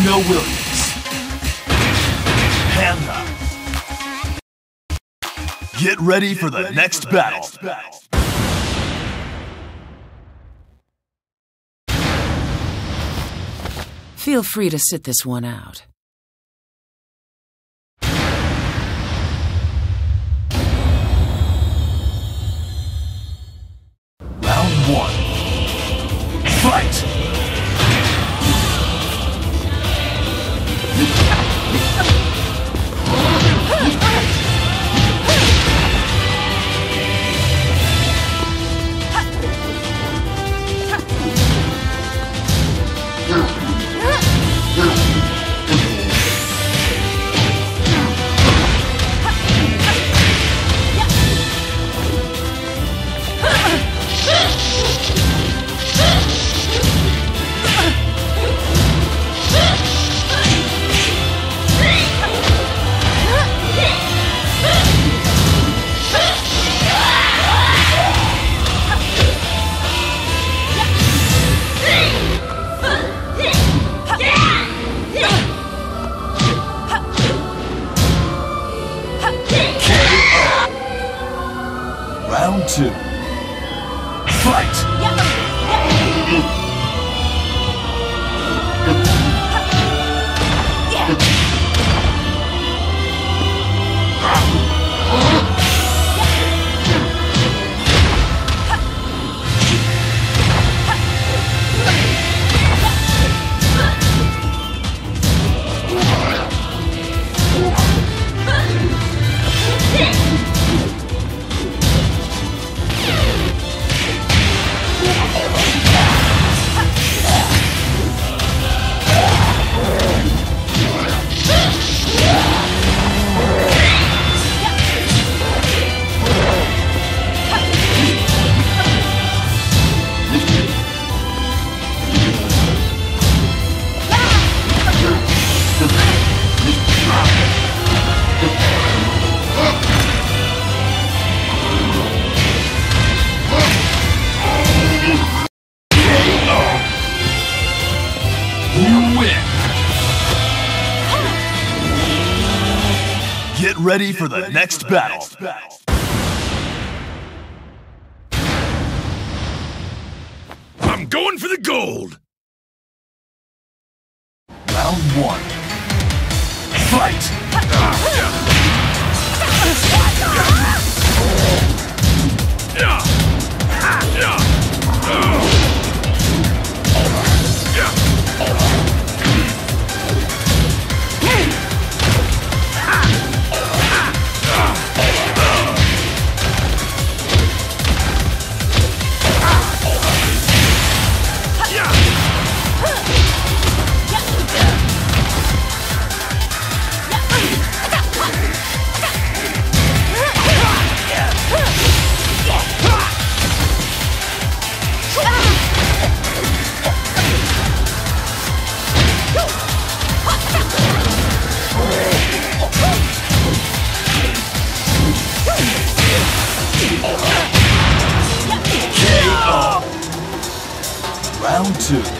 Nina Williams. Panda. Get ready for the next battle. Feel free to sit this one out. Round one. Fight! Get ready for the next battle. I'm going for the gold! Round one. Fight! 是。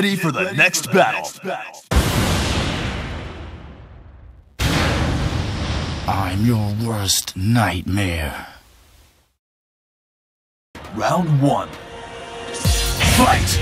Get ready for the next battle. I'm your worst nightmare. Round one. Fight!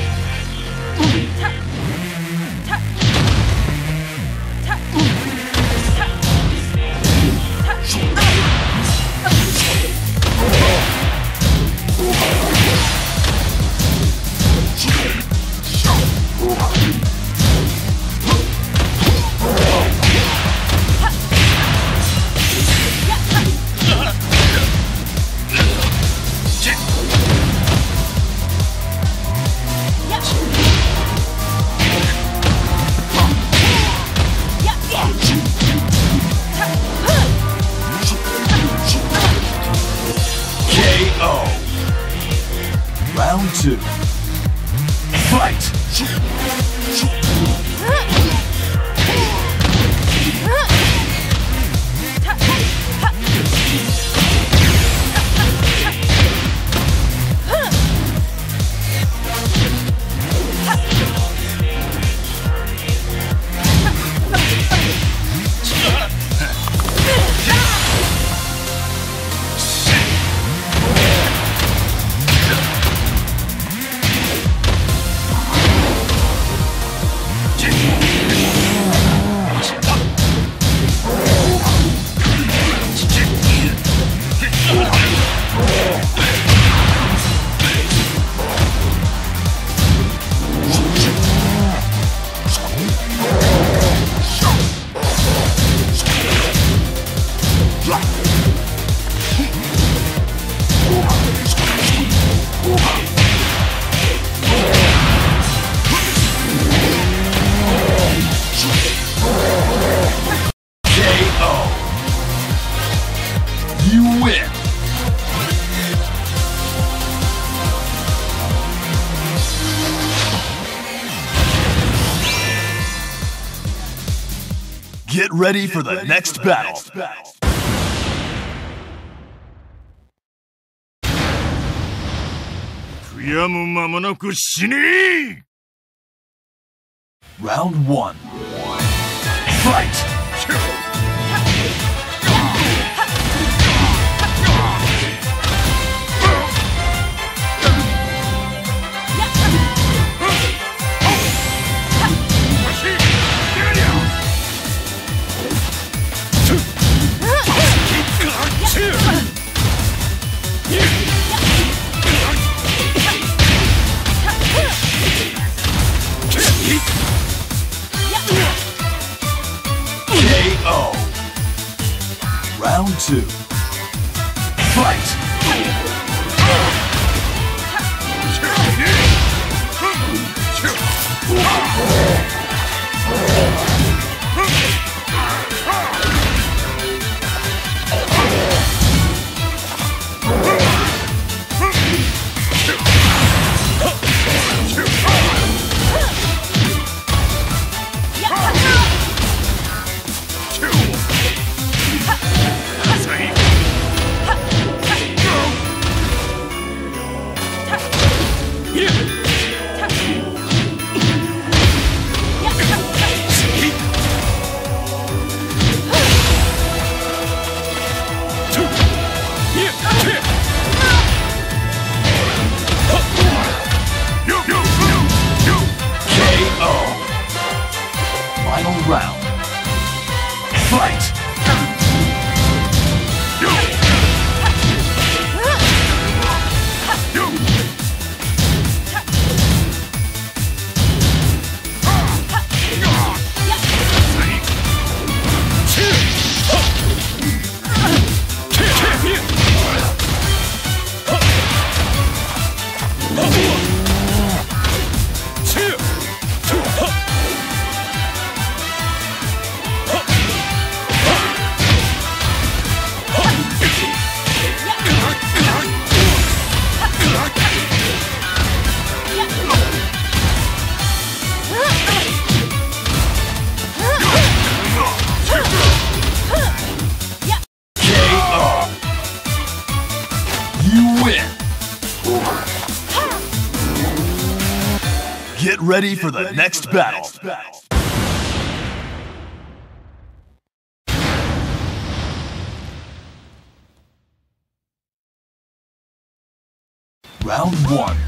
ready for the, ready next, for the battle. next battle. Round 1 Fight! Two. Fight! ready for the, ready next, for the battle. next battle. Round 1.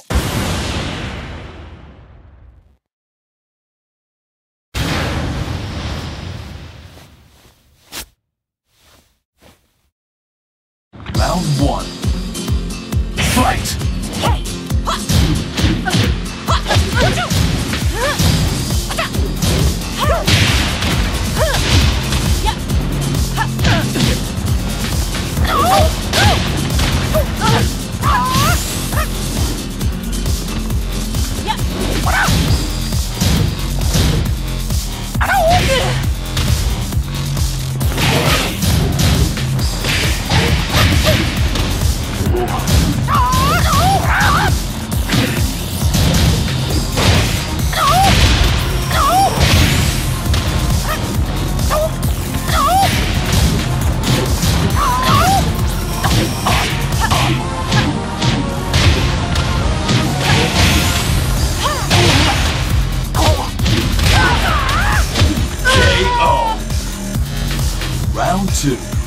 Все.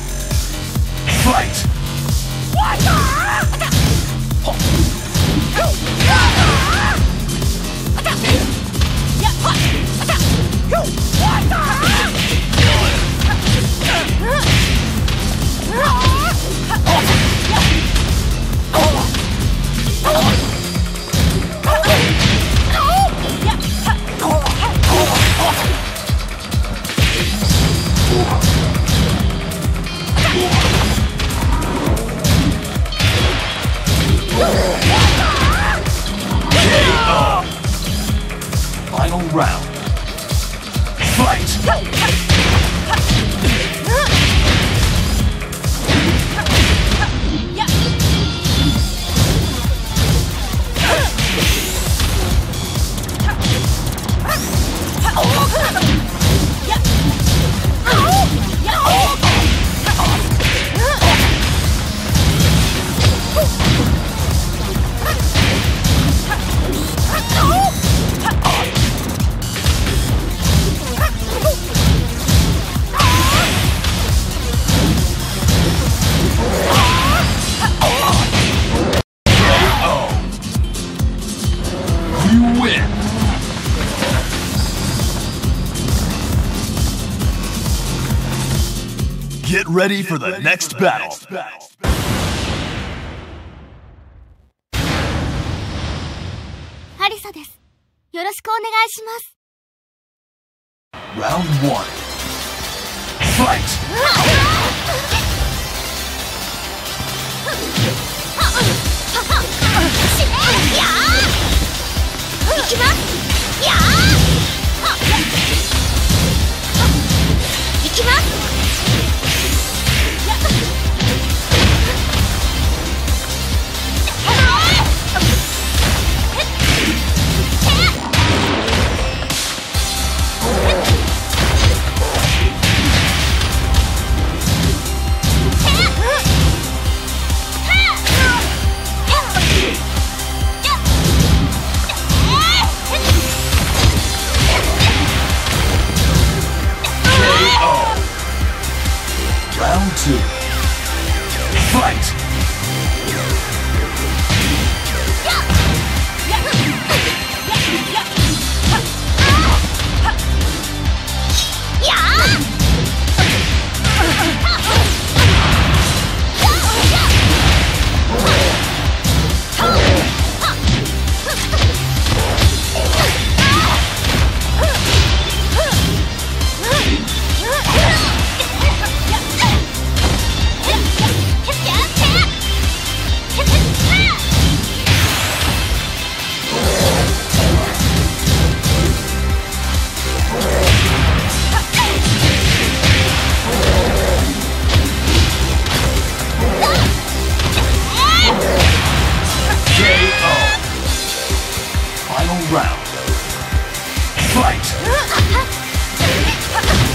ready for the next battle. Harisa です。よろしくお願いします。Round one. Fight. Yeah! いきます Fight! ハハハハ!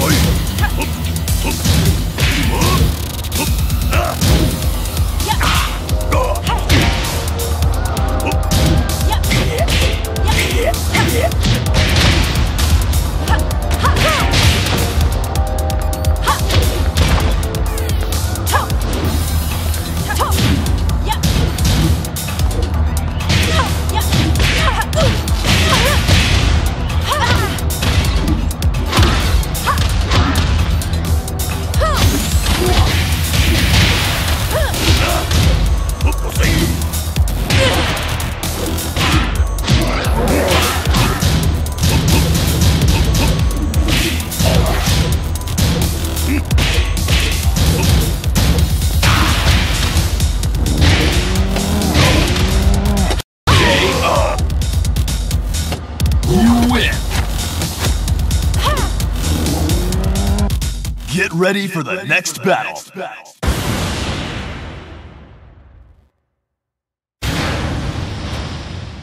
Yeah. Get ready for the next battle.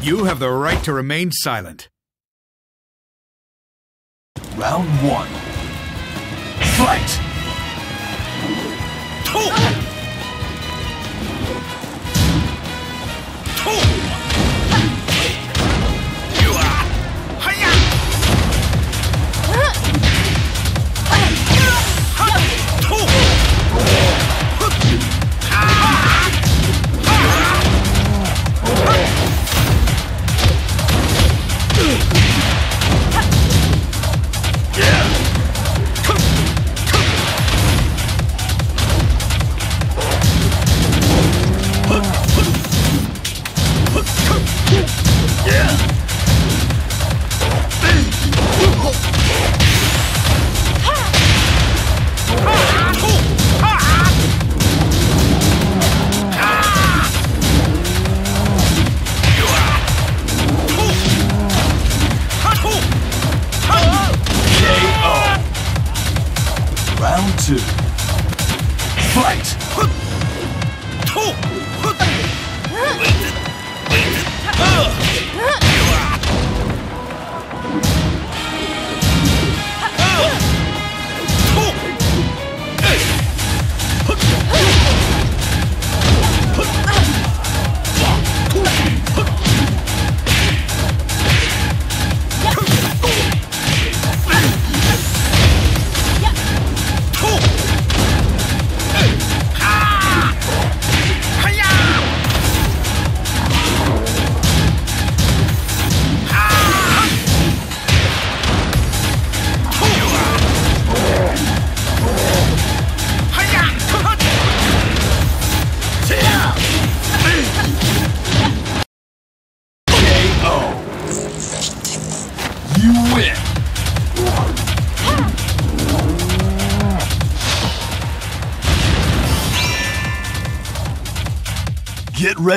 You have the right to remain silent. Round one. Fight! two.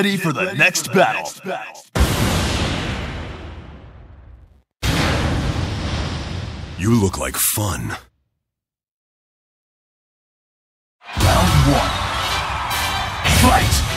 Get ready for the next battle. You look like fun. Round one. Fight!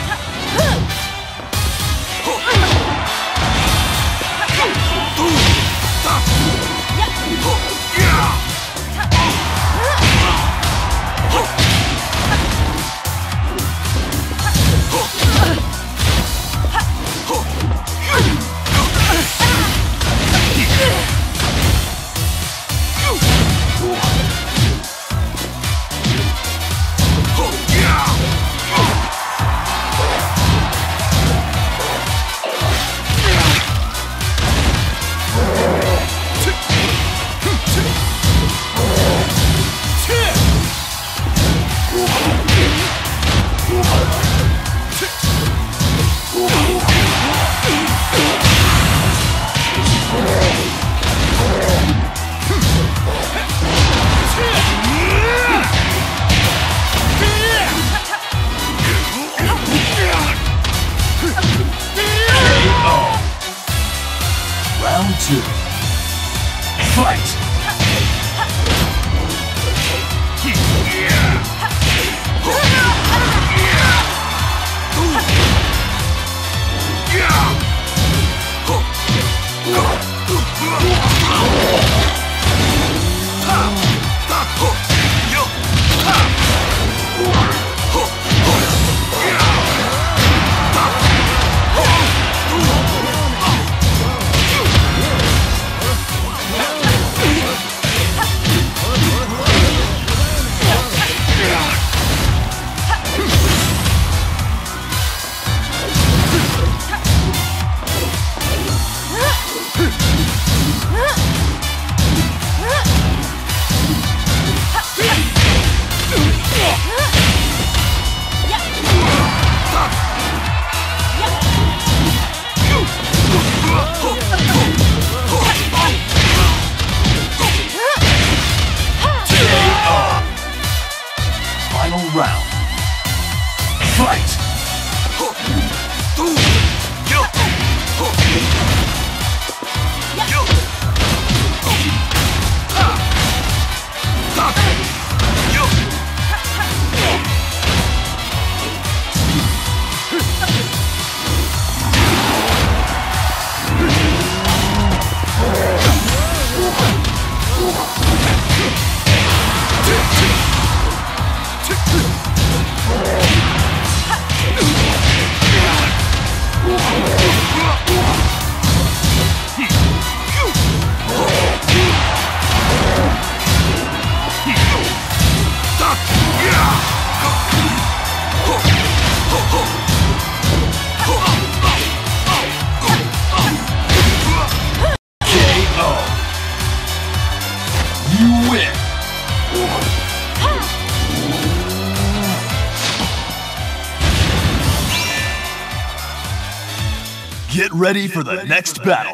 Ready for the next battle.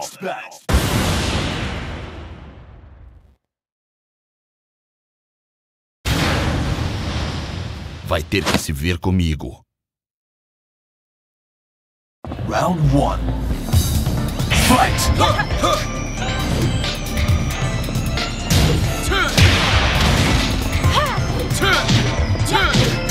Vai ter que se ver comigo. Round one. Fight! Two.